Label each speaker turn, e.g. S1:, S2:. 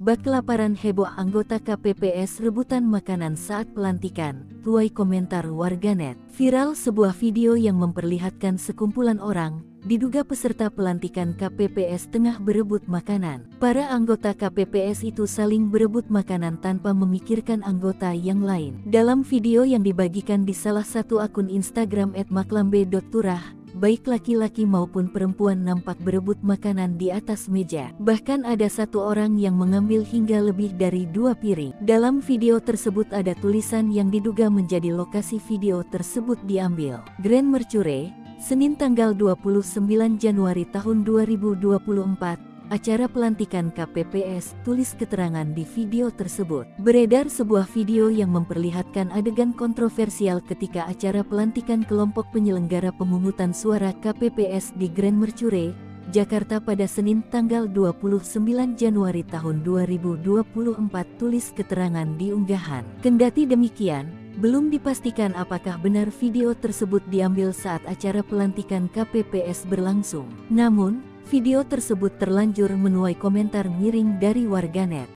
S1: Bak kelaparan heboh anggota KPPS rebutan makanan saat pelantikan, tuai komentar warganet. Viral sebuah video yang memperlihatkan sekumpulan orang, diduga peserta pelantikan KPPS tengah berebut makanan. Para anggota KPPS itu saling berebut makanan tanpa memikirkan anggota yang lain. Dalam video yang dibagikan di salah satu akun Instagram @maklambe.turah, baik laki-laki maupun perempuan nampak berebut makanan di atas meja. Bahkan ada satu orang yang mengambil hingga lebih dari dua piring. Dalam video tersebut ada tulisan yang diduga menjadi lokasi video tersebut diambil. Grand Mercure, Senin tanggal 29 Januari tahun 2024, acara pelantikan KPPS, tulis keterangan di video tersebut. Beredar sebuah video yang memperlihatkan adegan kontroversial ketika acara pelantikan kelompok penyelenggara pemungutan suara KPPS di Grand Mercure, Jakarta pada Senin tanggal 29 Januari tahun 2024 tulis keterangan di unggahan. Kendati demikian, belum dipastikan apakah benar video tersebut diambil saat acara pelantikan KPPS berlangsung. Namun, Video tersebut terlanjur menuai komentar miring dari warganet.